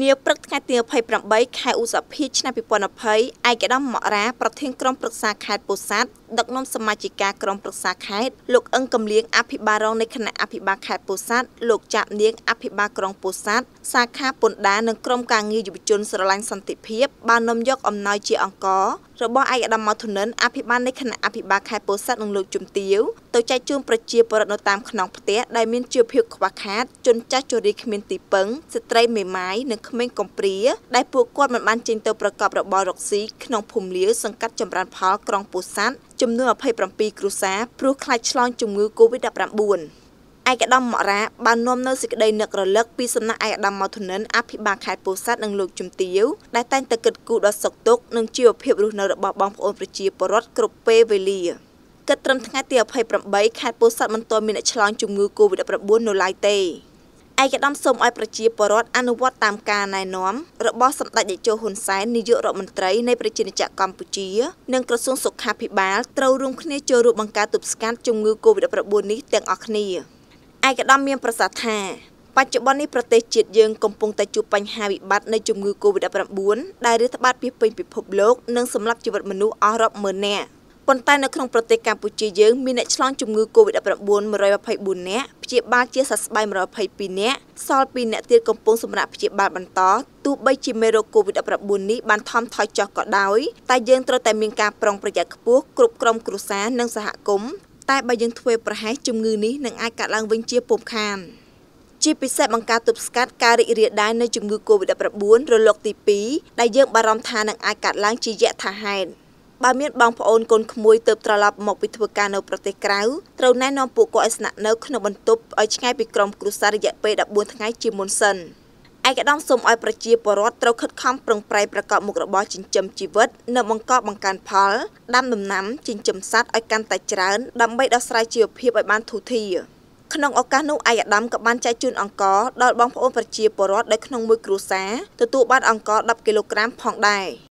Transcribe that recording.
នាព្រឹកថ្ងៃទី28ខែឧសភាឆ្នាំ2020ឯកឧត្តមមករាប្រធានក្រុមប្រឹក្សាខេត្តពោធិ៍សាត់ ដឹកនាំសមាជិកាក្រុមប្រឹក្សាខេត្តលោកអឹងកំលៀងអភិបាលរងនៃគណៈអភិបាលខេត្តពោធិ៍សាត់លោកចាប់នាងអភិបាលក្រុងពោធិ៍សាត់សាខាពន្ធដារនិងក្រុមការងារយុវជនស្រឡាញ់សន្តិភាពបាននាំយកអំណោយជាអង្គររបស់ឯកឧត្តមមកធនិនអភិបាលនៃគណៈអភិបាលខេត្តពោធិ៍សាត់និងលោកជំទាវទៅចែកជូនប្រជាពលរដ្ឋនៅតាមខ្នងផ្ទះដែលមានជីវភាពខ្វះខាតជនចាស់ជរាគ្មានទីពឹងស្ត្រីមេម៉ាយនិងក្មេងកំព្រាដែលពួកគាត់មិនបានចេញទៅប្រកបរបររកស៊ីក្នុងភូមិលាវសង្កាត់ចម្រើនផលក្រុងពោធិ៍សាត់ចំនួន27គ្រួសារព្រោះខ្លាចឆ្លងជំងឺ Covid-19 ឯកឧត្តមមករាបាននាំនៅសេចក្តីនឹករលឹកពីសំណាក់ឯកឧត្តមមកធនិនអភិបាលខេត្តពោធិ៍សាត់និងលោកជំទាវដែលតែងតែគិតគូរដល់សុខទុក្ខនិងជីវភាពរស់នៅរបស់បងប្អូនប្រជាពលរដ្ឋគ្រប់ពេលវេលាគិតត្រឹមថ្ងៃទី28ខែពោធិ៍សាត់មិនទាន់មានអ្នកឆ្លងជំងឺ Covid-19 នៅឡើយទេ ឯកឧត្តមសូមឲ្យប្រជាពលរដ្ឋអនុវត្តតាមការណែនាំរបស់សម្ដេចតេជោហ៊ុនសែននាយករដ្ឋមន្ត្រីនៃប្រជាណាចក្រកម្ពុជា និងក្រសួងសុខាភិបាលត្រូវរួមគ្នាចូលរួមបង្ការទប់ស្កាត់ជំងឺ Covid-19 នេះទាំងអស់គ្នាឯកឧត្តមមានប្រសាសន៍ថាបច្ចុប្បន្ននេះប្រទេសជាតិយើងកំពុងតែជួបបញ្ហាវិបត្តិនៃជំងឺ Covid-19 ដែលរាតត្បាតពីពេញពិភពលោកនិងសម្លាប់ជីវិតមនុស្សអស់រាប់ម៉ឺននាក់ ប៉ុន្តែនៅក្នុងប្រទេសកម្ពុជាយើងមានអ្នកឆ្លងជំងឺ Covid-19 124នាក់ព្យាបាលជាសះស្បើយ122នាក់សល់2នាក់ទៀតកំពុងសម្រាប់ព្យាបាលបន្តទោះបីជាមេរោគ Covid-19 នេះបានថមថយចុះក៏ដោយតែយើងត្រូវតែមានការប្រុងប្រយ័ត្នខ្ពស់គ្រប់ក្រុមគ្រួសារនិងសហគមន៍តែបើយើងធ្វើប្រហែសជំងឺនេះនឹងអាចកើតឡើងវិញជាពុំខានជាពិសេសបង្ការទប់ស្កាត់ការរីករាលដាលនៃជំងឺ Covid-19 រលកទី2ដែលយើងបារម្ភថានឹងអាចកើតឡើងជាយថាហេតុ បើមានបងប្អូនកូនក្មួយទៅត្រឡប់មកពីធ្វើការនៅប្រទេសក្រៅត្រូវណែនាំពួកគាត់ឲ្យស្នាក់នៅក្នុងបន្ទប់ឲ្យឆ្ងាយពីក្រុមគ្រួសាររយៈពេល14ថ្ងៃជាមុនសិនឯកឧត្តមសូមឲ្យប្រជាពលរដ្ឋត្រូវខិតខំប្រឹងប្រែងប្រកបមុខរបរចិញ្ចឹមជីវិតនៅបង្កប់បង្កើនផលដាំដំណាំចិញ្ចឹមសត្វឲ្យកាន់តែច្រើនដើម្បីដោះស្រាយជីវភាពឲ្យបានធូរធារក្នុងឱកាសនោះឯកឧត្តមក៏បានចែកជូនអង្ករដល់បងប្អូនប្រជាពលរដ្ឋដែលក្នុងមួយគ្រួសារទទួលបានអង្ករ10គីឡូក្រាមផងដែរ